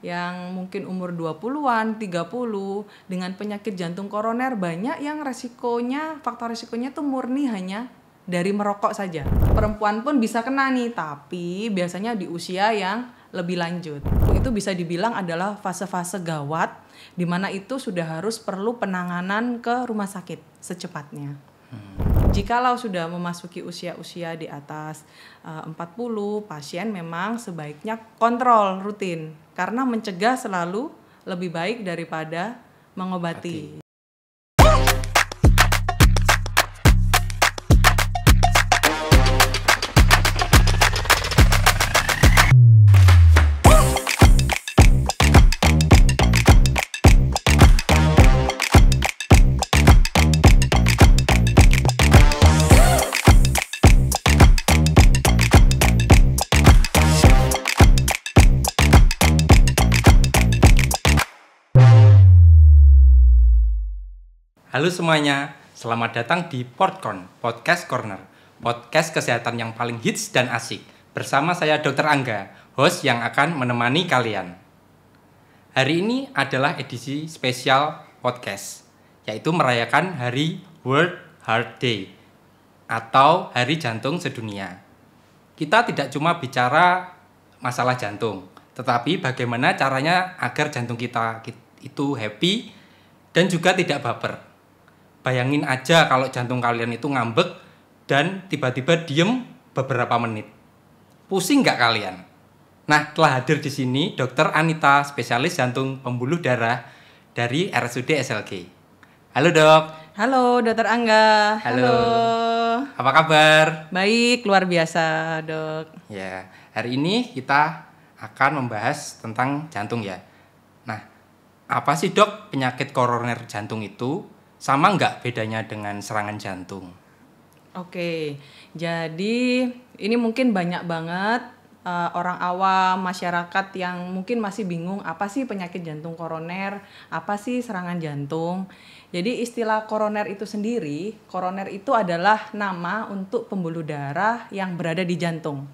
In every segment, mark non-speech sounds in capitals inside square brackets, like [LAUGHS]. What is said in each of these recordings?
yang mungkin umur 20-an, 30 dengan penyakit jantung koroner banyak yang resikonya faktor resikonya tuh murni hanya dari merokok saja. Perempuan pun bisa kena nih, tapi biasanya di usia yang lebih lanjut. Itu bisa dibilang adalah fase-fase gawat di mana itu sudah harus perlu penanganan ke rumah sakit secepatnya. Jikalau sudah memasuki usia-usia di atas eh, uh, 40, pasien memang sebaiknya kontrol rutin karena mencegah selalu lebih baik daripada mengobati. Halo semuanya, selamat datang di Portcon, Podcast Corner, podcast kesehatan yang paling hits dan asik. Bersama saya Dr. Angga, host yang akan menemani kalian. Hari ini adalah edisi spesial podcast, yaitu merayakan Hari World Heart Day atau Hari Jantung Sedunia. Kita tidak cuma bicara masalah jantung, tetapi bagaimana caranya agar jantung kita itu happy dan juga tidak baper. Bayangin aja kalau jantung kalian itu ngambek dan tiba-tiba diem beberapa menit. Pusing nggak kalian? Nah, telah hadir di sini Dokter Anita, spesialis jantung pembuluh darah dari RSUD SLG. Halo dok. Halo Dokter Angga. Halo. Apa kabar? Baik, luar biasa dok. Ya, hari ini kita akan membahas tentang jantung ya. Nah, apa sih dok penyakit koroner jantung itu? Sama nggak bedanya dengan serangan jantung? Oke, jadi ini mungkin banyak banget uh, orang awam, masyarakat yang mungkin masih bingung apa sih penyakit jantung koroner, apa sih serangan jantung. Jadi istilah koroner itu sendiri, koroner itu adalah nama untuk pembuluh darah yang berada di jantung.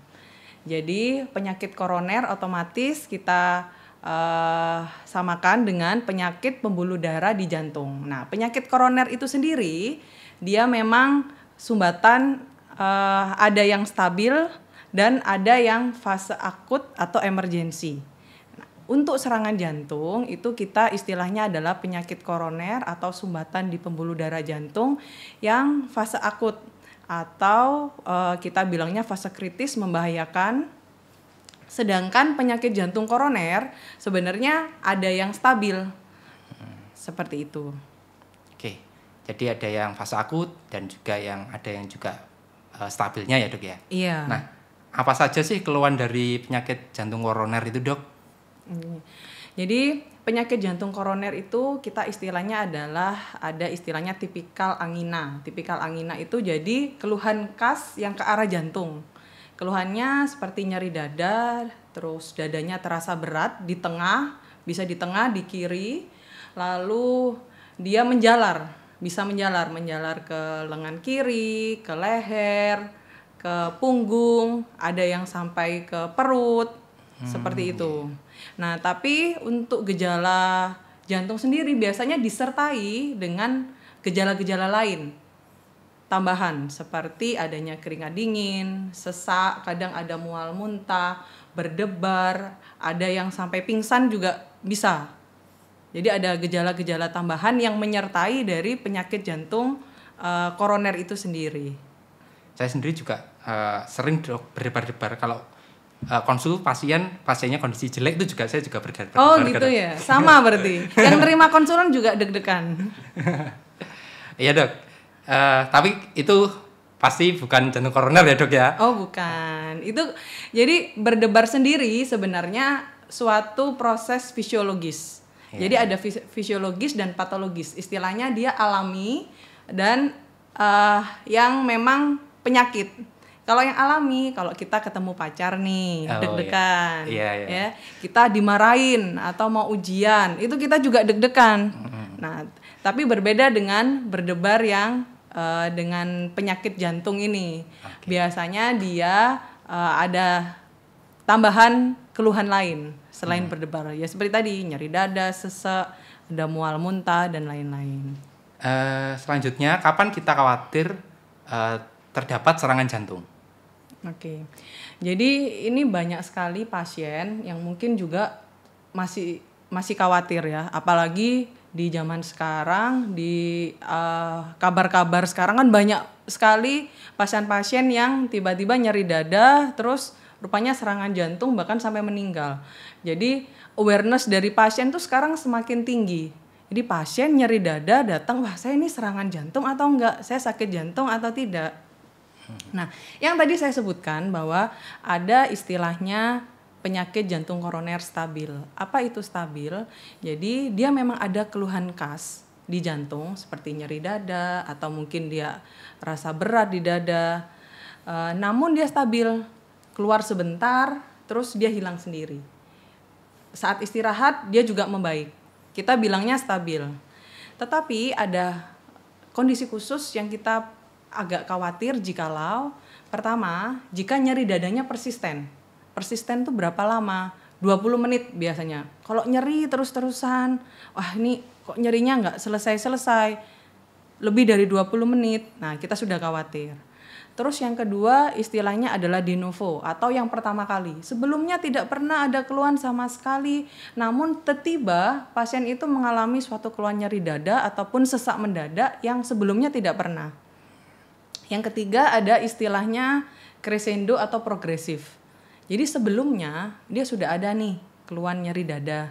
Jadi penyakit koroner otomatis kita uh, samakan dengan penyakit pembuluh darah di jantung. Nah, penyakit koroner itu sendiri dia memang sumbatan uh, ada yang stabil dan ada yang fase akut atau emergensi. Nah, untuk serangan jantung itu kita istilahnya adalah penyakit koroner atau sumbatan di pembuluh darah jantung yang fase akut atau uh, kita bilangnya fase kritis membahayakan Sedangkan penyakit jantung koroner sebenarnya ada yang stabil. Hmm. Seperti itu. Oke. Jadi ada yang fase akut dan juga yang ada yang juga uh, stabilnya ya, Dok ya. Iya. Nah, apa saja sih keluhan dari penyakit jantung koroner itu, Dok? Hmm. Jadi penyakit jantung koroner itu kita istilahnya adalah ada istilahnya tipikal angina. Tipikal angina itu jadi keluhan khas yang ke arah jantung. Keluhannya seperti nyeri dada, terus dadanya terasa berat di tengah, bisa di tengah, di kiri. Lalu dia menjalar, bisa menjalar, menjalar ke lengan kiri, ke leher, ke punggung, ada yang sampai ke perut, hmm. seperti itu. Nah, tapi untuk gejala jantung sendiri biasanya disertai dengan gejala-gejala lain tambahan seperti adanya keringat dingin, sesak, kadang ada mual muntah, berdebar, ada yang sampai pingsan juga bisa. Jadi ada gejala-gejala tambahan yang menyertai dari penyakit jantung uh, koroner itu sendiri. Saya sendiri juga uh, sering dok berdebar-debar kalau uh, konsul pasien pasiennya kondisi jelek itu juga saya juga berdebar. Oh gitu ya, sama berarti. [LAUGHS] yang terima konsulan juga deg-degan. Iya dok, Uh, tapi itu pasti bukan jantung koroner ya dok ya? Oh bukan, itu jadi berdebar sendiri sebenarnya suatu proses fisiologis. Yeah. Jadi ada fisiologis dan patologis. Istilahnya dia alami dan uh, yang memang penyakit. Kalau yang alami, kalau kita ketemu pacar nih, oh, deg-degan, yeah. Yeah, yeah. ya kita dimarahin atau mau ujian, itu kita juga deg-degan. Mm -hmm. Nah, tapi berbeda dengan berdebar yang uh, dengan penyakit jantung ini. Okay. Biasanya dia uh, ada tambahan keluhan lain selain Hmm. berdebar. Ya seperti tadi nyeri dada, sesek, ada mual muntah dan lain-lain. Eh, selanjutnya, kapan kita khawatir eh, terdapat serangan jantung? Oke. Jadi ini banyak sekali pasien yang mungkin juga masih masih khawatir ya, apalagi di zaman sekarang di eh, kabar-kabar sekarang kan banyak sekali pasien-pasien yang tiba-tiba nyeri dada terus rupanya serangan jantung bahkan sampai meninggal. Jadi awareness dari pasien tuh sekarang semakin tinggi. Jadi pasien nyeri dada datang, wah saya ini serangan jantung atau enggak? Saya sakit jantung atau tidak? Nah, yang tadi saya sebutkan bahwa ada istilahnya penyakit jantung koroner stabil. Apa itu stabil? Jadi dia memang ada keluhan khas di jantung seperti nyeri dada atau mungkin dia rasa berat di dada. Eh, namun dia stabil, keluar sebentar, terus dia hilang sendiri. Saat istirahat dia juga membaik. Kita bilangnya stabil. Tetapi ada kondisi khusus yang kita agak khawatir jikalau pertama jika nyeri dadanya persisten persisten tuh berapa lama 20 menit biasanya kalau nyeri terus-terusan wah ini kok nyerinya nggak selesai-selesai lebih dari 20 menit nah kita sudah khawatir Terus yang kedua istilahnya adalah de novo atau yang pertama kali. Sebelumnya tidak pernah ada keluhan sama sekali, namun tiba pasien itu mengalami suatu keluhan nyeri dada ataupun sesak mendadak yang sebelumnya tidak pernah. Yang ketiga ada istilahnya crescendo atau progresif. Jadi sebelumnya dia sudah ada nih keluhan nyeri dada.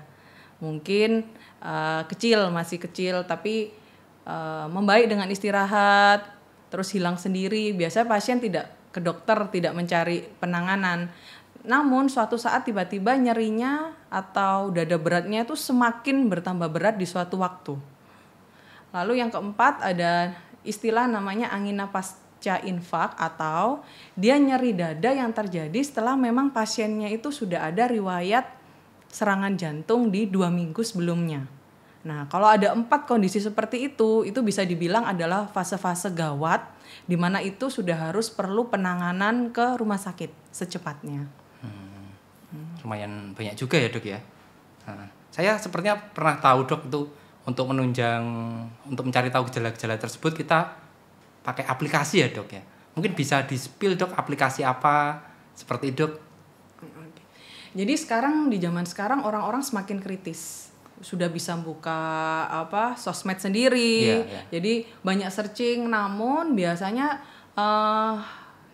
Mungkin uh, kecil masih kecil tapi uh, membaik dengan istirahat terus hilang sendiri. Biasanya pasien tidak ke dokter, tidak mencari penanganan. Namun suatu saat tiba-tiba nyerinya atau dada beratnya itu semakin bertambah berat di suatu waktu. Lalu yang keempat ada istilah namanya angina pasca infak atau dia nyeri dada yang terjadi setelah memang pasiennya itu sudah ada riwayat serangan jantung di dua minggu sebelumnya. Nah, kalau ada empat kondisi seperti itu, itu bisa dibilang adalah fase-fase gawat, di mana itu sudah harus perlu penanganan ke rumah sakit secepatnya. Lumayan banyak juga ya dok ya. Nah, saya sepertinya pernah tahu dok itu untuk menunjang, untuk mencari tahu gejala-gejala tersebut kita pakai aplikasi ya dok ya. Mungkin bisa di spill dok aplikasi apa seperti dok. Jadi sekarang di zaman sekarang orang-orang semakin kritis sudah bisa buka apa sosmed sendiri. Iya, iya. Jadi banyak searching namun biasanya eh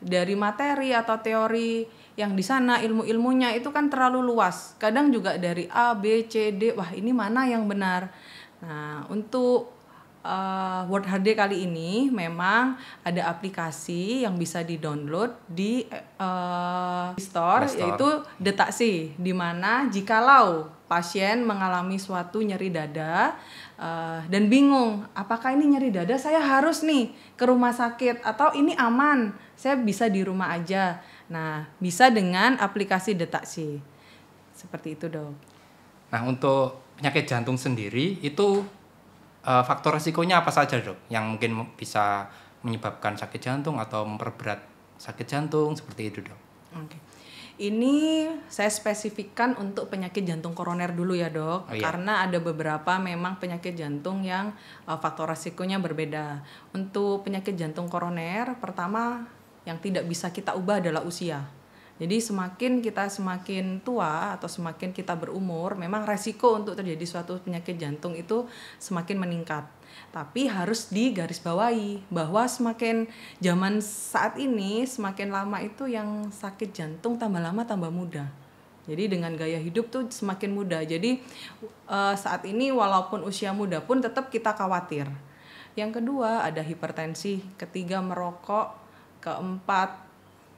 dari materi atau teori yang di sana ilmu-ilmunya itu kan terlalu luas. Kadang juga dari A, B, C, D. Wah, ini mana yang benar? Nah, untuk eh, Word HD kali ini memang ada aplikasi yang bisa di-download di eh, store, Store. yaitu Detaksi di mana jikalau pasien mengalami suatu nyeri dada eh, dan bingung apakah ini nyeri dada saya harus nih ke rumah sakit atau ini aman saya bisa di rumah aja. Nah bisa dengan aplikasi Detaksi. Seperti itu dok. Nah untuk penyakit jantung sendiri itu eh, faktor resikonya apa saja dok? Yang mungkin bisa menyebabkan sakit jantung atau memperberat sakit jantung seperti itu dok. Oke. Ini saya spesifikkan untuk penyakit jantung koroner dulu ya dok, Oh, iya. karena ada beberapa memang penyakit jantung yang uh, faktor resikonya berbeda. Untuk penyakit jantung koroner, pertama yang tidak bisa kita ubah adalah usia. Jadi semakin kita semakin tua atau semakin kita berumur, memang resiko untuk terjadi suatu penyakit jantung itu semakin meningkat. Tapi harus digarisbawahi bahwa semakin zaman saat ini semakin lama itu yang sakit jantung tambah lama tambah muda. Jadi dengan gaya hidup tuh semakin muda. Jadi eh, saat ini walaupun usia muda pun tetap kita khawatir. Yang kedua ada hipertensi, ketiga merokok, keempat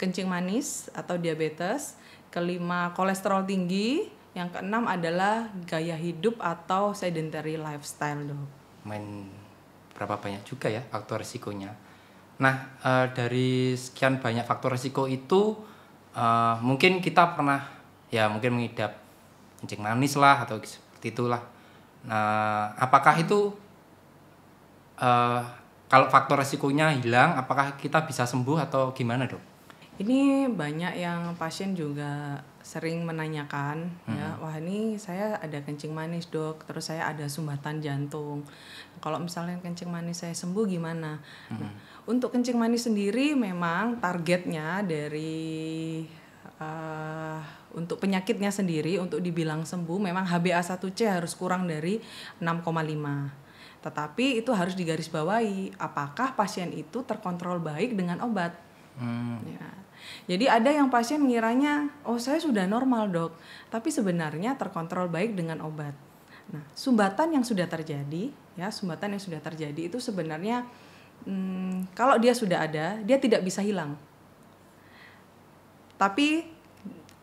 kencing manis atau diabetes, kelima kolesterol tinggi, yang keenam adalah gaya hidup atau sedentary lifestyle, Dok. Main berapa banyak juga ya faktor resikonya. Nah eh, dari sekian banyak faktor resiko itu eh, mungkin kita pernah ya mungkin mengidap kencing manis lah atau seperti itulah. Nah apakah itu eh, kalau faktor resikonya hilang, apakah kita bisa sembuh atau gimana dok? Ini banyak yang pasien juga sering menanyakan ya, wah ini saya ada kencing manis dok, terus saya ada sumbatan jantung. Kalau misalnya kencing manis saya sembuh gimana? Nah, untuk kencing manis sendiri memang targetnya dari eh, untuk penyakitnya sendiri untuk dibilang sembuh memang HbA1c harus kurang dari 6,5. Tetapi itu harus digarisbawahi apakah pasien itu terkontrol baik dengan obat. Hmm, Ya. Jadi ada yang pasien ngiranya, oh saya sudah normal dok, tapi sebenarnya terkontrol baik dengan obat. Nah, sumbatan yang sudah terjadi, ya sumbatan yang sudah terjadi itu sebenarnya hmm, kalau dia sudah ada, dia tidak bisa hilang. Tapi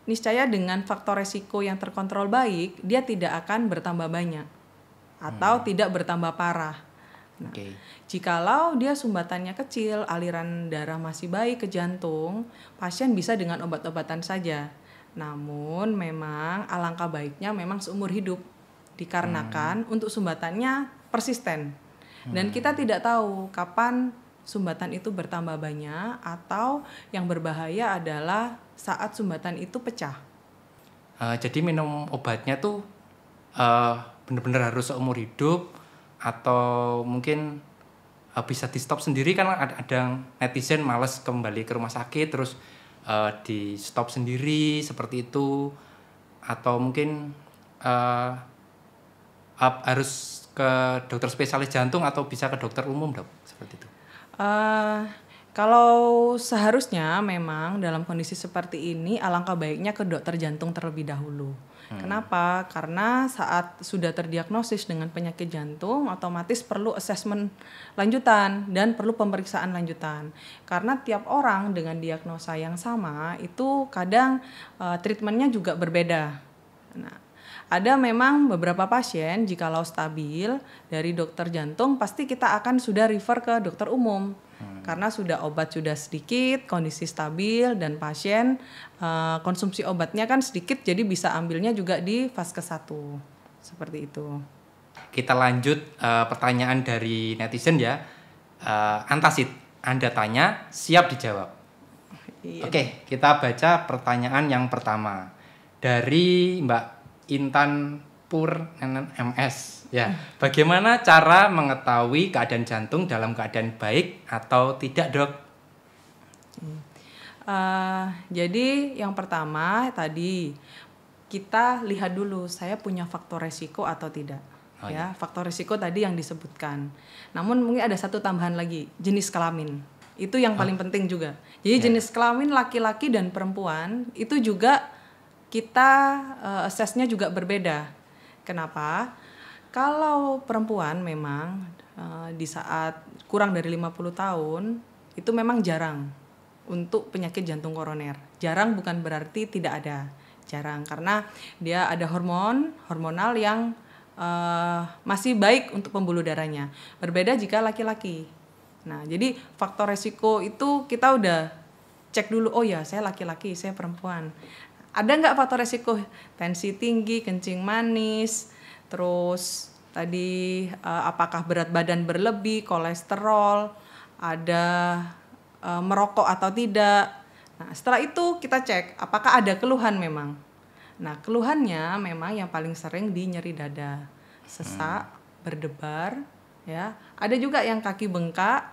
niscaya dengan faktor resiko yang terkontrol baik, dia tidak akan bertambah banyak atau tidak bertambah parah. Nah, Oke. Jikalau dia sumbatannya kecil, aliran darah masih baik ke jantung, pasien bisa dengan obat-obatan saja. Namun memang alangkah baiknya memang seumur hidup dikarenakan untuk sumbatannya persisten. Dan kita tidak tahu kapan sumbatan itu bertambah banyak atau yang berbahaya adalah saat sumbatan itu pecah. Eh, jadi minum obatnya tuh eh, bener-bener harus seumur hidup atau mungkin eh, bisa di stop sendiri kan ada, ada netizen males kembali ke rumah sakit terus eh, di stop sendiri seperti itu atau mungkin eh, ap- harus ke dokter spesialis jantung atau bisa ke dokter umum dok seperti itu. Eh, kalau seharusnya memang dalam kondisi seperti ini alangkah baiknya ke dokter jantung terlebih dahulu. Kenapa? Karena saat sudah terdiagnosis dengan penyakit jantung, otomatis perlu asesmen lanjutan dan perlu pemeriksaan lanjutan. Karena tiap orang dengan diagnosa yang sama itu kadang eh, treatmentnya juga berbeda. Nah, ada memang beberapa pasien jikalau stabil dari dokter jantung pasti kita akan sudah refer ke dokter umum karena sudah obat sudah sedikit, kondisi stabil dan pasien eh, konsumsi obatnya kan sedikit jadi bisa ambilnya juga di fase 1. Seperti itu. Kita lanjut eh, pertanyaan dari netizen ya. Eh, antasid, Anda tanya, siap dijawab. Iya. Oke, kita baca pertanyaan yang pertama dari Mbak Intan Pur MS. Ya, bagaimana cara mengetahui keadaan jantung dalam keadaan baik atau tidak, dok? Eh, jadi yang pertama tadi kita lihat dulu saya punya faktor resiko atau tidak. Oh, ya, faktor resiko tadi yang disebutkan. Namun mungkin ada satu tambahan lagi, jenis kelamin. Itu yang paling penting juga. Jadi jenis kelamin laki-laki dan perempuan itu juga kita eh, assessnya juga berbeda. Kenapa? Kalau perempuan memang eh, di saat kurang dari 50 tahun itu memang jarang untuk penyakit jantung koroner. Jarang bukan berarti tidak ada. Jarang karena dia ada hormon hormonal yang eh, masih baik untuk pembuluh darahnya. Berbeda jika laki-laki. Nah, jadi faktor resiko itu kita udah cek dulu. Oh ya, saya laki-laki, saya perempuan. Ada nggak faktor resiko? Tensi tinggi, kencing manis, terus tadi eh, apakah berat badan berlebih, kolesterol, ada eh, merokok atau tidak. Nah, setelah itu kita cek apakah ada keluhan memang. Nah, keluhannya memang yang paling sering di nyeri dada, sesak, berdebar, ya. Ada juga yang kaki bengkak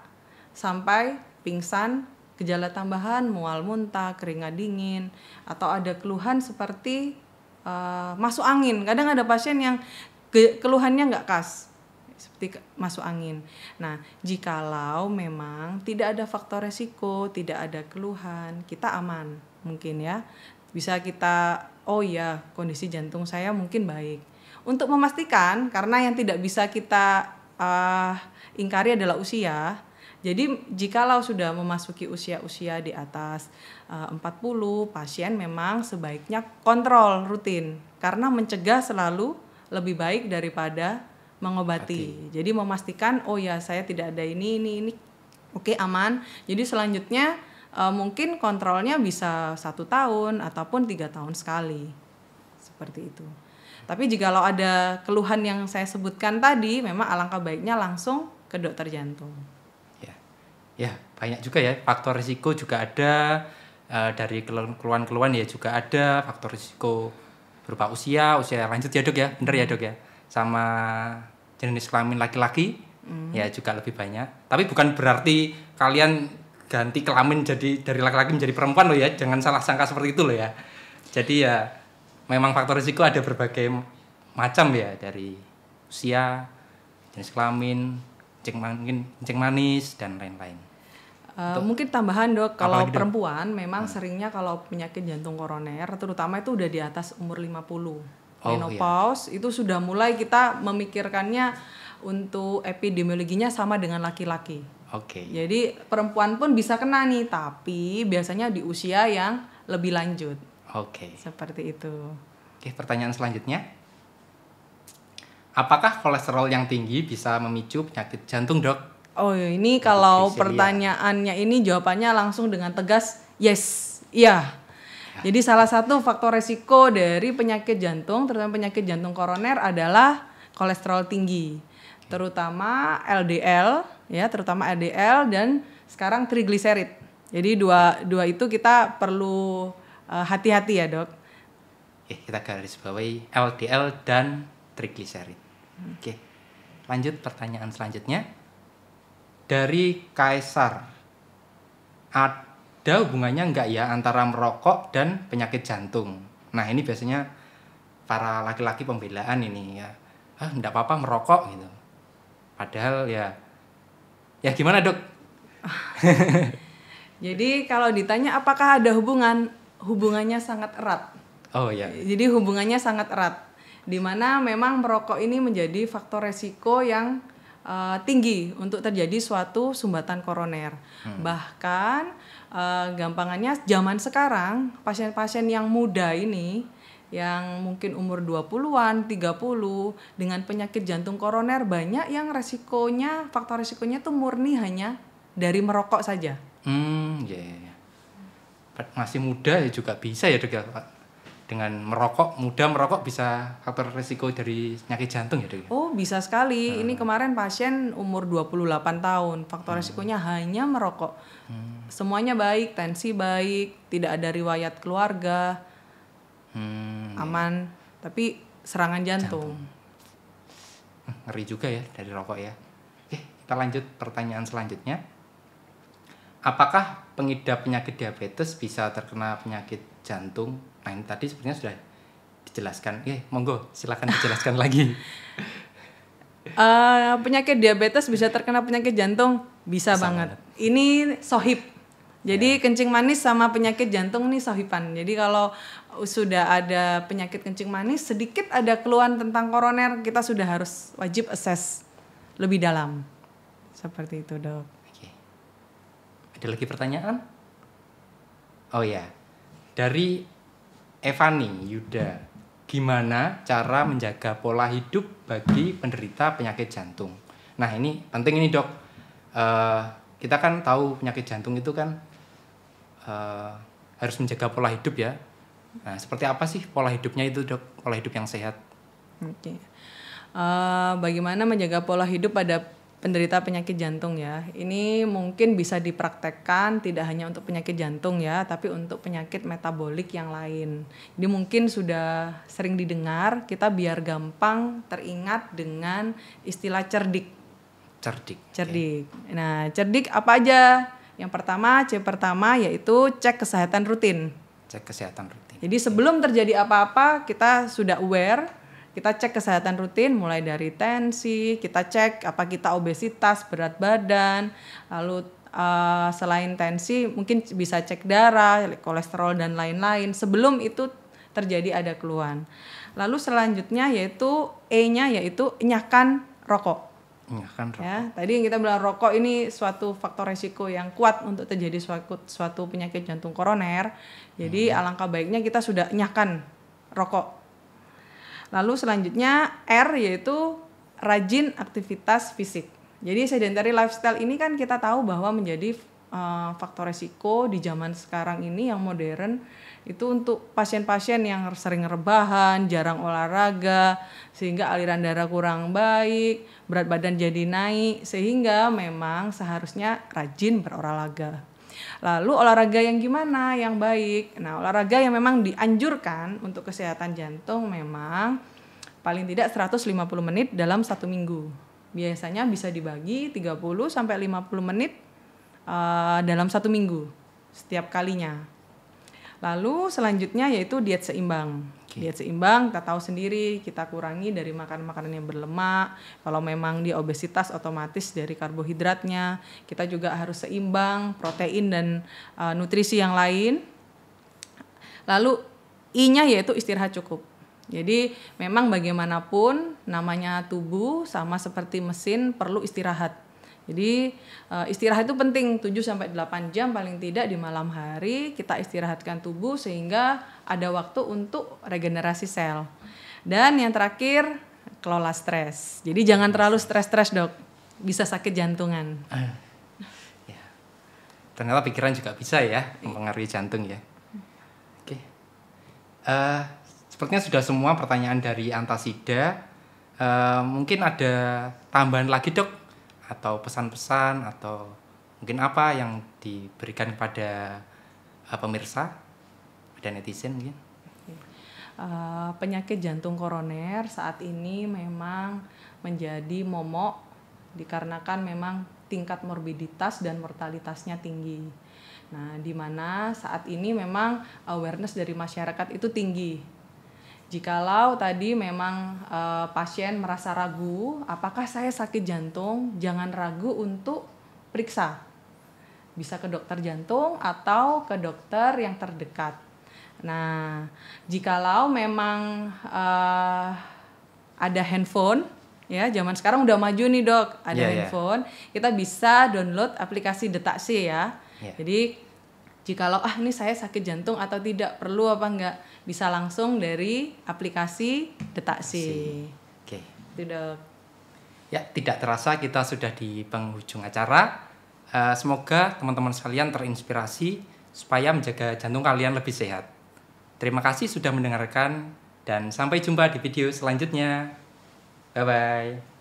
sampai pingsan, gejala tambahan mual muntah, keringat dingin, atau ada keluhan seperti eh, masuk angin. Kadang ada pasien yang ge- keluhannya nggak khas seperti ke- masuk angin. Nah, jikalau memang tidak ada faktor resiko, tidak ada keluhan, kita aman mungkin ya. Bisa kita, oh ya kondisi jantung saya mungkin baik. Untuk memastikan, karena yang tidak bisa kita eh, ingkari adalah usia. Jadi jikalau sudah memasuki usia-usia di atas eh, 40, pasien memang sebaiknya kontrol rutin karena mencegah selalu lebih baik daripada mengobati. Jadi memastikan oh ya saya tidak ada ini ini ini oke aman. Jadi selanjutnya eh, mungkin kontrolnya bisa satu tahun ataupun tiga tahun sekali seperti itu. Tapi jikalau ada keluhan yang saya sebutkan tadi, memang alangkah baiknya langsung ke dokter jantung. Ya, ya banyak juga ya. Faktor risiko juga ada. Eh, dari kelu- keluhan-keluhan ya juga ada. Faktor risiko berupa usia, usia lanjut ya dok ya, bener ya dok ya, sama jenis kelamin laki-laki ya juga lebih banyak. Tapi bukan berarti kalian ganti kelamin jadi dari laki-laki menjadi perempuan loh ya, jangan salah sangka seperti itu loh ya. Jadi ya memang faktor risiko ada berbagai macam ya. Dari usia, jenis kelamin, mungkin kencing manis dan lain-lain. Uh, mungkin tambahan dok, kalau Apalagi, Dok? perempuan memang seringnya kalau penyakit jantung koroner, terutama itu udah di atas umur 50. Oh, Menopause itu sudah mulai kita memikirkannya untuk epidemiologinya sama dengan laki-laki. Oke. Jadi perempuan pun bisa kena nih, tapi biasanya di usia yang lebih lanjut. Oke. Seperti itu. Oke, pertanyaan selanjutnya. Apakah kolesterol yang tinggi bisa memicu penyakit jantung, Dok? Oh ya, ini kalau pertanyaannya ini jawabannya langsung dengan tegas yes, iya. Jadi salah satu faktor resiko dari penyakit jantung, terutama penyakit jantung koroner adalah kolesterol tinggi, terutama LDL, ya, terutama LDL dan sekarang trigliserid. Jadi dua dua itu kita perlu eh, hati-hati ya dok. Oke, kita garis bawahi LDL dan trigliserid. Oke. Lanjut pertanyaan selanjutnya. Dari Kaisar. Ada hubungannya enggak ya antara merokok dan penyakit jantung? Nah, ini biasanya para laki-laki pembelaan ini ya. Ah, enggak apa-apa merokok gitu. Padahal ya ya gimana, Dok? [LAUGHS] Jadi kalau ditanya apakah ada hubungan, hubungannya sangat erat. Oh ya. Jadi hubungannya sangat erat, di mana memang merokok ini menjadi faktor resiko yang eh, tinggi untuk terjadi suatu sumbatan koroner. Bahkan eh, gampangannya zaman sekarang pasien-pasien yang muda ini yang mungkin umur 20-an, 30 dengan penyakit jantung koroner banyak yang resikonya faktor resikonya tuh murni hanya dari merokok saja. Hmm, ya. ya, ya. Masih muda ya juga bisa ya dok ya? Dengan merokok, muda merokok bisa faktor resiko dari penyakit jantung ya dok? Oh, bisa sekali. Ini kemarin pasien umur 28 tahun. Faktor resikonya hanya merokok. Semuanya baik, tensi baik, tidak ada riwayat keluarga, Hmm, aman. Tapi serangan jantung. ngeri juga ya dari rokok ya. Oke, kita lanjut pertanyaan selanjutnya. Apakah pengidap penyakit diabetes bisa terkena penyakit jantung? Nah, ini tadi sebenarnya sudah dijelaskan. Eh, monggo silakan dijelaskan [LAUGHS] lagi. Eh, penyakit diabetes bisa terkena penyakit jantung? Bisa, banget. Ini sohib. Jadi kencing manis sama penyakit jantung nih sohiban. Jadi kalau sudah ada penyakit kencing manis, sedikit ada keluhan tentang koroner, kita sudah harus wajib assess lebih dalam. Seperti itu dok. Ada lagi pertanyaan? Oh ya, dari Evani Yuda, gimana cara menjaga pola hidup bagi penderita penyakit jantung? Nah ini penting ini dok. Eh, kita kan tahu penyakit jantung itu kan eh, harus menjaga pola hidup ya. Nah seperti apa sih pola hidupnya itu dok? Pola hidup yang sehat? Oke. Eh, bagaimana menjaga pola hidup pada penderita penyakit jantung ya? Ini mungkin bisa dipraktekkan tidak hanya untuk penyakit jantung ya, tapi untuk penyakit metabolik yang lain. Jadi mungkin sudah sering didengar, kita biar gampang teringat dengan istilah cerdik. Cerdik. Cerdik. Nah, cerdik apa aja? Yang pertama, C pertama yaitu cek kesehatan rutin. Cek kesehatan rutin. Jadi sebelum terjadi apa-apa kita sudah aware, kita cek kesehatan rutin mulai dari tensi, kita cek apa kita obesitas, berat badan, lalu eh, selain tensi mungkin bisa cek darah, kolesterol dan lain-lain sebelum itu terjadi ada keluhan. Lalu selanjutnya yaitu E-nya yaitu enyahkan rokok. Ya kan Dok? Ya, tadi yang kita bilang rokok ini suatu faktor resiko yang kuat untuk terjadi suatu, suatu penyakit jantung koroner. Jadi alangkah baiknya kita sudah nyahkan rokok. Lalu selanjutnya R yaitu rajin aktivitas fisik. Jadi sedentary lifestyle ini kan kita tahu bahwa menjadi eh, faktor resiko di zaman sekarang ini yang modern itu untuk pasien-pasien yang sering rebahan, jarang olahraga, sehingga aliran darah kurang baik, berat badan jadi naik, sehingga memang seharusnya rajin berolahraga. Lalu olahraga yang gimana yang baik? Nah, olahraga yang memang dianjurkan untuk kesehatan jantung memang paling tidak 150 menit dalam satu minggu. Biasanya bisa dibagi 30 sampai 50 menit uh, dalam satu minggu setiap kalinya. Lalu selanjutnya yaitu diet seimbang. Okay. Diet seimbang kita tahu sendiri kita kurangi dari makanan-makanan yang berlemak. Kalau memang dia obesitas otomatis dari karbohidratnya. Kita juga harus seimbang protein dan uh, nutrisi yang lain. Lalu I-nya yaitu istirahat cukup. Jadi memang bagaimanapun namanya tubuh sama seperti mesin perlu istirahat. Jadi uh, istirahat itu penting 7 sampai 8 jam paling tidak di malam hari kita istirahatkan tubuh sehingga ada waktu untuk regenerasi sel. Dan yang terakhir kelola stres. Jadi jangan terlalu stres-stres, Dok. Bisa sakit jantungan. Uh, ya. Ternyata pikiran juga bisa ya mempengaruhi jantung ya. Oke. Okay. Uh, eh, Sepertinya sudah semua pertanyaan dari Antasida. Uh, mungkin ada tambahan lagi dok atau pesan-pesan atau mungkin apa yang diberikan kepada uh, pemirsa dan netizen mungkin? Uh, penyakit jantung koroner saat ini memang menjadi momok dikarenakan memang tingkat morbiditas dan mortalitasnya tinggi. Nah, di mana saat ini memang awareness dari masyarakat itu tinggi Jikalau tadi memang uh, pasien merasa ragu, apakah saya sakit jantung, jangan ragu untuk periksa. Bisa ke dokter jantung atau ke dokter yang terdekat. Nah, jikalau memang uh, ada handphone, ya zaman sekarang udah maju nih dok, ada yeah, iya. handphone, yeah. kita bisa download aplikasi deteksi ya. Yeah. Jadi jikalau ah ini saya sakit jantung atau tidak perlu apa enggak bisa langsung dari aplikasi deteksi. Oke. Tidak. Ya, tidak terasa kita sudah di penghujung acara. Uh, semoga teman-teman sekalian terinspirasi supaya menjaga jantung kalian lebih sehat. Terima kasih sudah mendengarkan dan sampai jumpa di video selanjutnya. Bye bye.